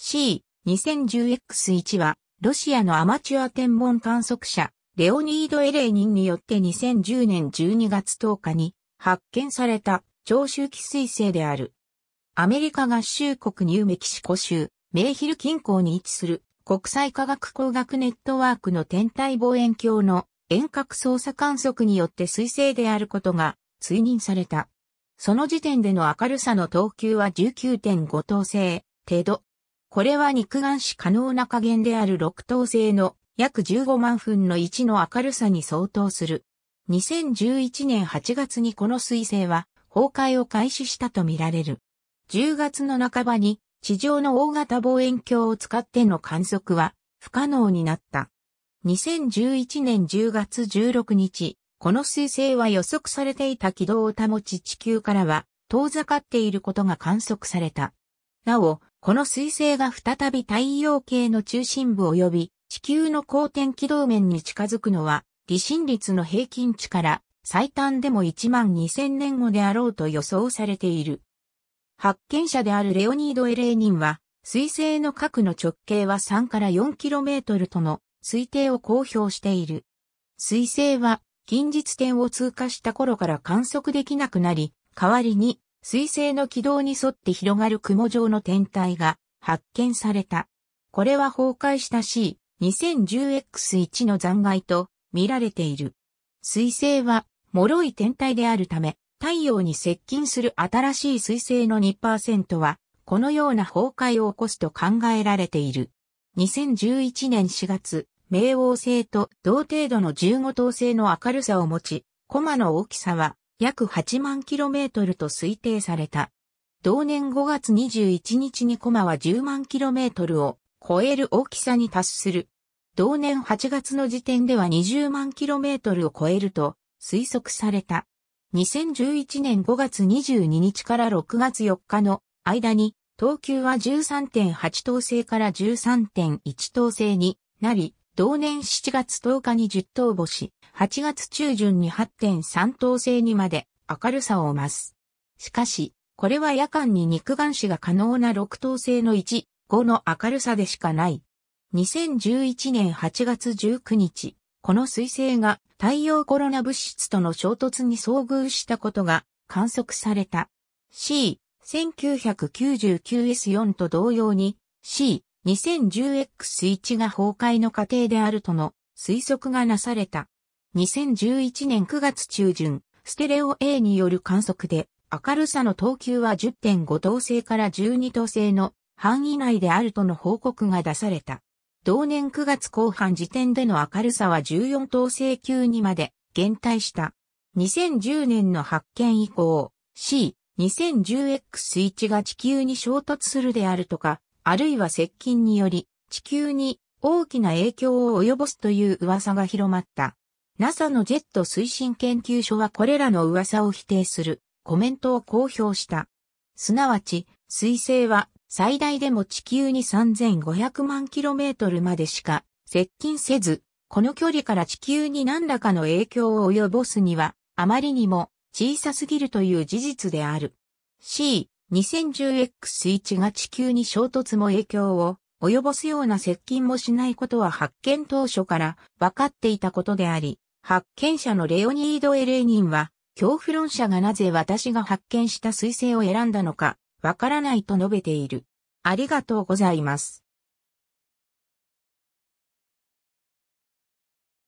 C2010X1 は、ロシアのアマチュア天文観測者、レオニード・エレーニンによって2010年12月10日に発見された長周期彗星である。アメリカ合衆国ニューメキシコ州、メイヒル近郊に位置する国際科学工学ネットワークの天体望遠鏡の遠隔操作観測によって彗星であることが追認された。その時点での明るさの等級は19.5等星程度。これは肉眼視可能な加減である6等星の約15万分の1の明るさに相当する。2011年8月にこの彗星は崩壊を開始したとみられる。10月の半ばに地上の大型望遠鏡を使っての観測は不可能になった。2011年10月16日、この彗星は予測されていた軌道を保ち地球からは遠ざかっていることが観測された。なお、この彗星が再び太陽系の中心部及び地球の公転軌道面に近づくのは、離心率の平均値から最短でも1万2000年後であろうと予想されている。発見者であるレオニード・エレーニンは、彗星の核の直径は3から 4km との推定を公表している。彗星は近日点を通過した頃から観測できなくなり、代わりに水星の軌道に沿って広がる雲状の天体が発見された。これは崩壊した C2010X1 の残骸と見られている。水星は脆い天体であるため、太陽に接近する新しい水星の2%は、このような崩壊を起こすと考えられている。2011年4月、冥王星と同程度の15等星の明るさを持ち、コマの大きさは約8万 km と推定された。同年5月21日にコマは10万 km を超える大きさに達する。同年8月の時点では20万 km を超えると推測された。2011年5月22日から6月4日の間に、等級は13.8等星から13.1等星になり、同年7月10日に10等星、8月中旬に8.3等星にまで明るさを増す。しかし、これは夜間に肉眼視が可能な6等星の1、5の明るさでしかない。2011年8月19日、この彗星が太陽コロナ物質との衝突に遭遇したことが観測された。C1999S4 と同様に C 2010X1 が崩壊の過程であるとの推測がなされた。2011年9月中旬、ステレオ A による観測で、明るさの等級は10.5等星から12等星の範囲内であるとの報告が出された。同年9月後半時点での明るさは14等星級にまで減退した。2010年の発見以降、C2010X1 が地球に衝突するであるとか、あるいは接近により地球に大きな影響を及ぼすという噂が広まった。NASA のジェット推進研究所はこれらの噂を否定するコメントを公表した。すなわち、彗星は最大でも地球に3500万 km までしか接近せず、この距離から地球に何らかの影響を及ぼすには、あまりにも小さすぎるという事実である。C、2010X1 が地球に衝突も影響を及ぼすような接近もしないことは発見当初から分かっていたことであり、発見者のレオニード・エレーニンは、恐怖論者がなぜ私が発見した彗星を選んだのか、わからないと述べている。ありがとうございます。